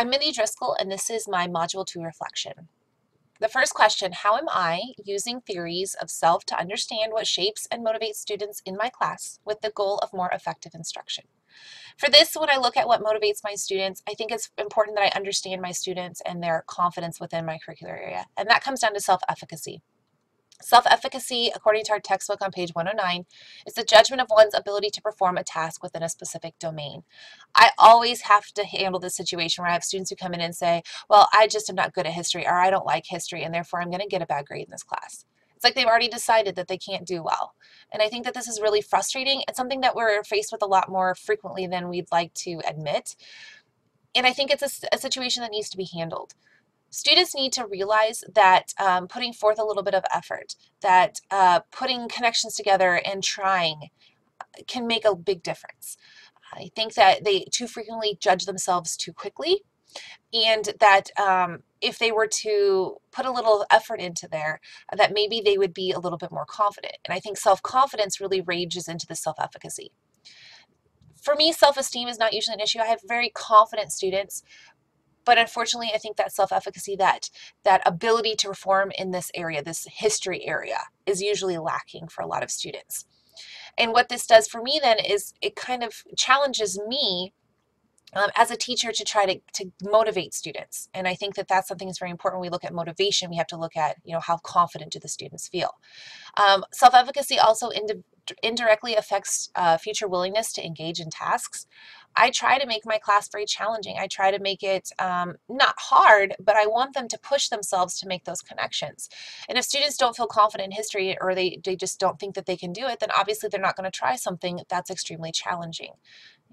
I'm Mindy Driscoll, and this is my Module 2 reflection. The first question, how am I using theories of self to understand what shapes and motivates students in my class with the goal of more effective instruction? For this, when I look at what motivates my students, I think it's important that I understand my students and their confidence within my curricular area. And that comes down to self-efficacy. Self-efficacy, according to our textbook on page 109, is the judgment of one's ability to perform a task within a specific domain. I always have to handle this situation where I have students who come in and say, well, I just am not good at history or I don't like history and therefore I'm going to get a bad grade in this class. It's like they've already decided that they can't do well. And I think that this is really frustrating and something that we're faced with a lot more frequently than we'd like to admit. And I think it's a, a situation that needs to be handled students need to realize that um, putting forth a little bit of effort, that uh, putting connections together and trying uh, can make a big difference. I think that they too frequently judge themselves too quickly and that um, if they were to put a little effort into there, that maybe they would be a little bit more confident. And I think self-confidence really ranges into the self-efficacy. For me, self-esteem is not usually an issue. I have very confident students but unfortunately, I think that self-efficacy, that that ability to perform in this area, this history area, is usually lacking for a lot of students. And what this does for me then is it kind of challenges me um, as a teacher to try to, to motivate students. And I think that that's something that's very important. When we look at motivation, we have to look at, you know, how confident do the students feel. Um, self-efficacy also ind indirectly affects uh, future willingness to engage in tasks. I try to make my class very challenging. I try to make it um, not hard, but I want them to push themselves to make those connections. And if students don't feel confident in history or they, they just don't think that they can do it, then obviously they're not going to try something that's extremely challenging.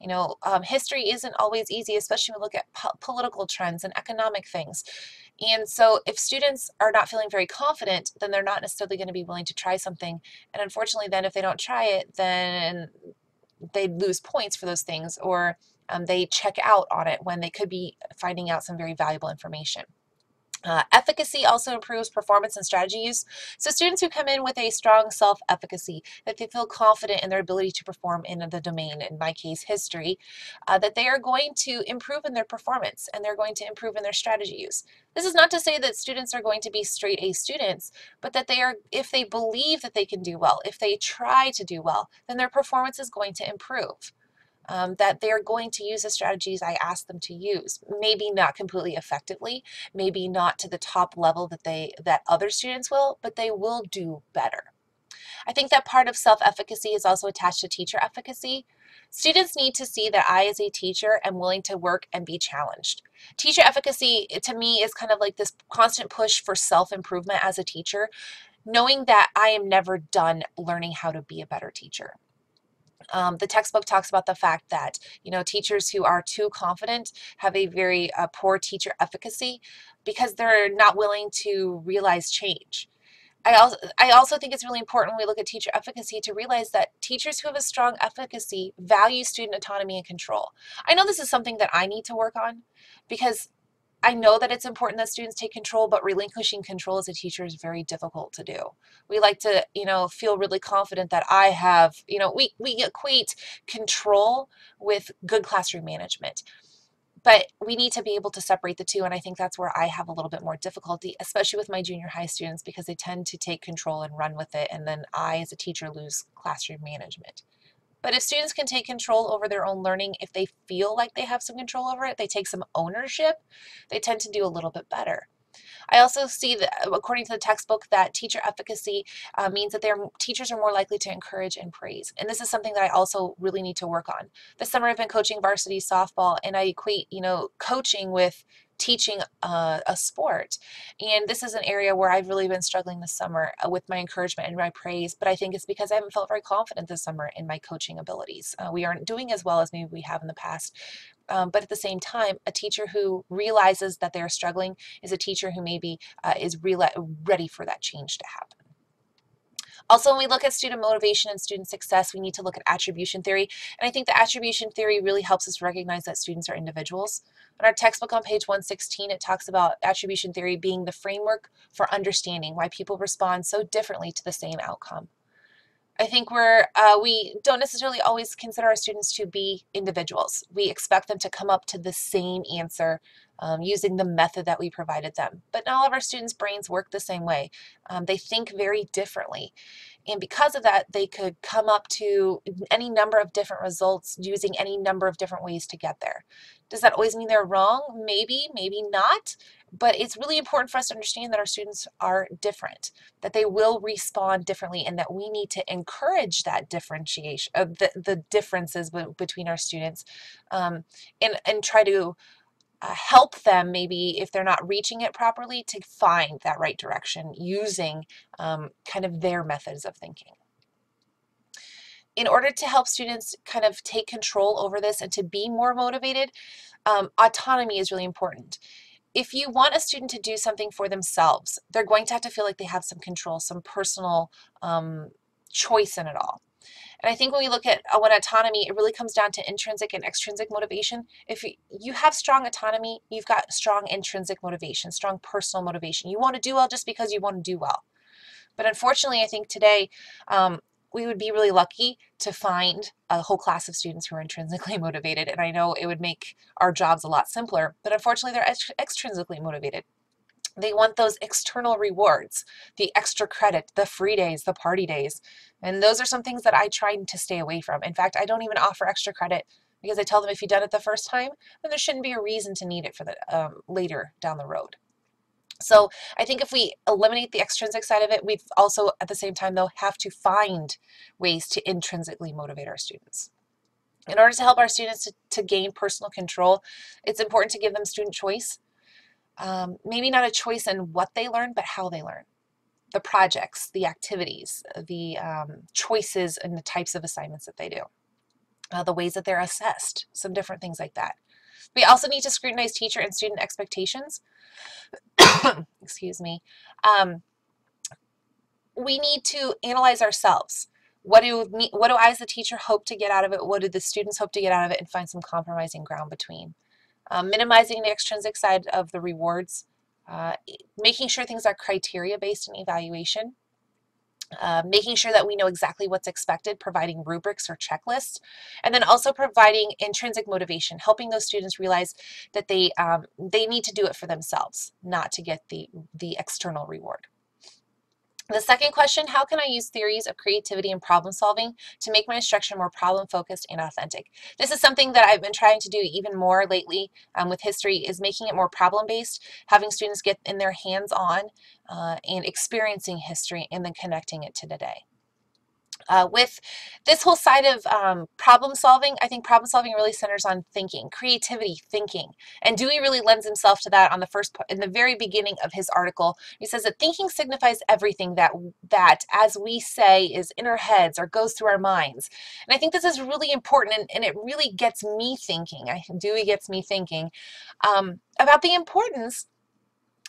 You know, um, history isn't always easy, especially when we look at po political trends and economic things. And so if students are not feeling very confident, then they're not necessarily going to be willing to try something. And unfortunately, then if they don't try it, then they lose points for those things or um, they check out on it when they could be finding out some very valuable information. Uh, efficacy also improves performance and strategy use. So students who come in with a strong self-efficacy, that they feel confident in their ability to perform in the domain, in my case history, uh, that they are going to improve in their performance and they're going to improve in their strategy use. This is not to say that students are going to be straight A students, but that they are, if they believe that they can do well, if they try to do well, then their performance is going to improve um, that they're going to use the strategies I ask them to use. Maybe not completely effectively, maybe not to the top level that they that other students will, but they will do better. I think that part of self-efficacy is also attached to teacher efficacy. Students need to see that I, as a teacher, am willing to work and be challenged. Teacher efficacy, to me, is kind of like this constant push for self-improvement as a teacher, knowing that I am never done learning how to be a better teacher. Um, the textbook talks about the fact that you know teachers who are too confident have a very uh, poor teacher efficacy because they're not willing to realize change. I also, I also think it's really important when we look at teacher efficacy to realize that teachers who have a strong efficacy value student autonomy and control. I know this is something that I need to work on because I know that it's important that students take control, but relinquishing control as a teacher is very difficult to do. We like to, you know, feel really confident that I have, you know, we, we equate control with good classroom management. But we need to be able to separate the two, and I think that's where I have a little bit more difficulty, especially with my junior high students, because they tend to take control and run with it, and then I, as a teacher, lose classroom management. But if students can take control over their own learning, if they feel like they have some control over it, they take some ownership, they tend to do a little bit better. I also see that, according to the textbook, that teacher efficacy uh, means that their teachers are more likely to encourage and praise. And this is something that I also really need to work on. This summer I've been coaching varsity softball, and I equate, you know, coaching with teaching uh, a sport. And this is an area where I've really been struggling this summer uh, with my encouragement and my praise, but I think it's because I haven't felt very confident this summer in my coaching abilities. Uh, we aren't doing as well as maybe we have in the past. Um, but at the same time, a teacher who realizes that they're struggling is a teacher who maybe uh, is ready for that change to happen. Also, when we look at student motivation and student success, we need to look at attribution theory. And I think the attribution theory really helps us recognize that students are individuals. In our textbook on page 116, it talks about attribution theory being the framework for understanding why people respond so differently to the same outcome. I think we're, uh, we don't necessarily always consider our students to be individuals. We expect them to come up to the same answer um, using the method that we provided them. But not all of our students' brains work the same way. Um, they think very differently. And because of that, they could come up to any number of different results using any number of different ways to get there. Does that always mean they're wrong? Maybe, maybe not. But it's really important for us to understand that our students are different, that they will respond differently, and that we need to encourage that differentiation, uh, the, the differences between our students, um, and, and try to uh, help them maybe if they're not reaching it properly to find that right direction using um, kind of their methods of thinking. In order to help students kind of take control over this and to be more motivated, um, autonomy is really important. If you want a student to do something for themselves, they're going to have to feel like they have some control, some personal um, choice in it all. And I think when we look at uh, what autonomy, it really comes down to intrinsic and extrinsic motivation. If you have strong autonomy, you've got strong intrinsic motivation, strong personal motivation. You want to do well just because you want to do well. But unfortunately, I think today um, we would be really lucky to find a whole class of students who are intrinsically motivated. And I know it would make our jobs a lot simpler, but unfortunately, they're extrinsically motivated. They want those external rewards, the extra credit, the free days, the party days. And those are some things that I try to stay away from. In fact, I don't even offer extra credit because I tell them if you've done it the first time, then there shouldn't be a reason to need it for the um, later down the road. So I think if we eliminate the extrinsic side of it, we've also at the same time though have to find ways to intrinsically motivate our students. In order to help our students to, to gain personal control, it's important to give them student choice um, maybe not a choice in what they learn, but how they learn. The projects, the activities, the um, choices and the types of assignments that they do, uh, the ways that they're assessed, some different things like that. We also need to scrutinize teacher and student expectations. Excuse me. Um, we need to analyze ourselves. What do, me, what do I as the teacher hope to get out of it? What do the students hope to get out of it? And find some compromising ground between. Um, minimizing the extrinsic side of the rewards, uh, making sure things are criteria based in evaluation, uh, making sure that we know exactly what's expected, providing rubrics or checklists, and then also providing intrinsic motivation, helping those students realize that they um, they need to do it for themselves, not to get the the external reward. The second question, how can I use theories of creativity and problem solving to make my instruction more problem focused and authentic? This is something that I've been trying to do even more lately um, with history is making it more problem based, having students get in their hands on uh, and experiencing history and then connecting it to today. Uh, with this whole side of um, problem solving, I think problem solving really centers on thinking, creativity, thinking. And Dewey really lends himself to that on the first, in the very beginning of his article. He says that thinking signifies everything that, that as we say, is in our heads or goes through our minds. And I think this is really important and, and it really gets me thinking. I, Dewey gets me thinking um, about the importance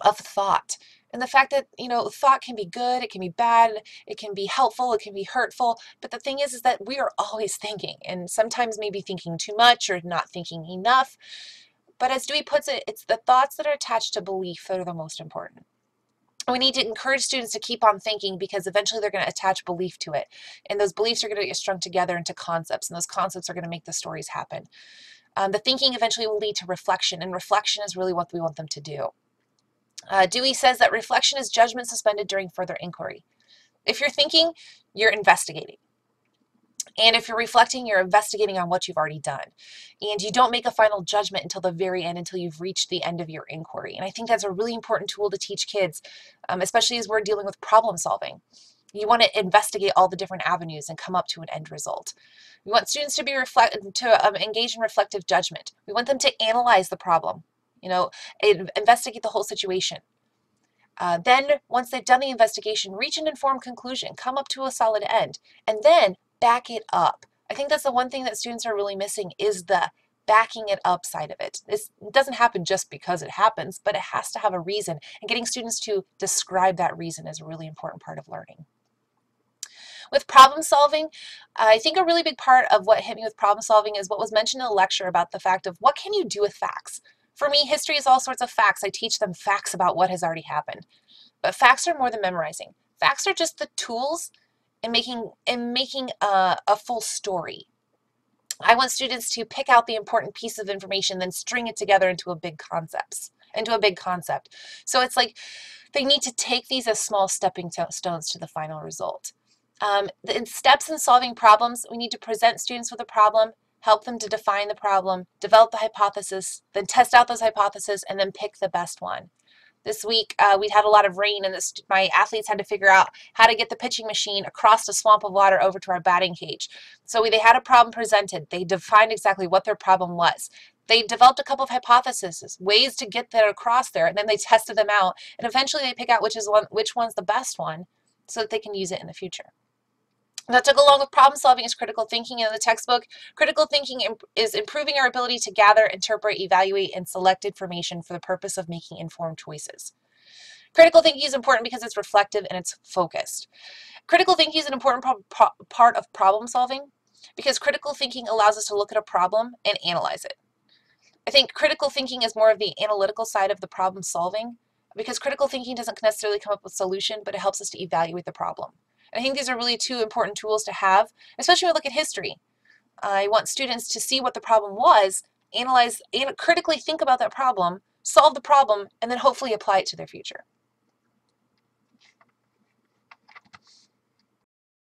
of thought and the fact that you know thought can be good it can be bad it can be helpful it can be hurtful but the thing is is that we are always thinking and sometimes maybe thinking too much or not thinking enough but as dewey puts it it's the thoughts that are attached to belief that are the most important. We need to encourage students to keep on thinking because eventually they're going to attach belief to it and those beliefs are going to get strung together into concepts and those concepts are going to make the stories happen. Um, the thinking eventually will lead to reflection and reflection is really what we want them to do uh, Dewey says that reflection is judgment suspended during further inquiry. If you're thinking, you're investigating. And if you're reflecting, you're investigating on what you've already done. And you don't make a final judgment until the very end, until you've reached the end of your inquiry. And I think that's a really important tool to teach kids, um, especially as we're dealing with problem solving. You want to investigate all the different avenues and come up to an end result. We want students to be reflect to um, engage in reflective judgment. We want them to analyze the problem you know, investigate the whole situation. Uh, then, once they've done the investigation, reach an informed conclusion, come up to a solid end, and then back it up. I think that's the one thing that students are really missing is the backing it up side of it. This doesn't happen just because it happens, but it has to have a reason. And getting students to describe that reason is a really important part of learning. With problem solving, I think a really big part of what hit me with problem solving is what was mentioned in the lecture about the fact of what can you do with facts? For me, history is all sorts of facts. I teach them facts about what has already happened. But facts are more than memorizing. Facts are just the tools in making in making a, a full story. I want students to pick out the important piece of information, then string it together into a big concepts, into a big concept. So it's like they need to take these as small stepping stones to the final result. Um, in steps in solving problems, we need to present students with a problem, help them to define the problem, develop the hypothesis, then test out those hypotheses, and then pick the best one. This week, uh, we had a lot of rain, and this, my athletes had to figure out how to get the pitching machine across the swamp of water over to our batting cage. So we, they had a problem presented. They defined exactly what their problem was. They developed a couple of hypotheses, ways to get there across there, and then they tested them out. And eventually, they pick out which is one, which one's the best one, so that they can use it in the future. That took along with problem solving is critical thinking in the textbook. Critical thinking is improving our ability to gather, interpret, evaluate, and select information for the purpose of making informed choices. Critical thinking is important because it's reflective and it's focused. Critical thinking is an important part of problem solving because critical thinking allows us to look at a problem and analyze it. I think critical thinking is more of the analytical side of the problem solving because critical thinking doesn't necessarily come up with a solution, but it helps us to evaluate the problem. I think these are really two important tools to have, especially when we look at history. I want students to see what the problem was, analyze, and critically think about that problem, solve the problem, and then hopefully apply it to their future.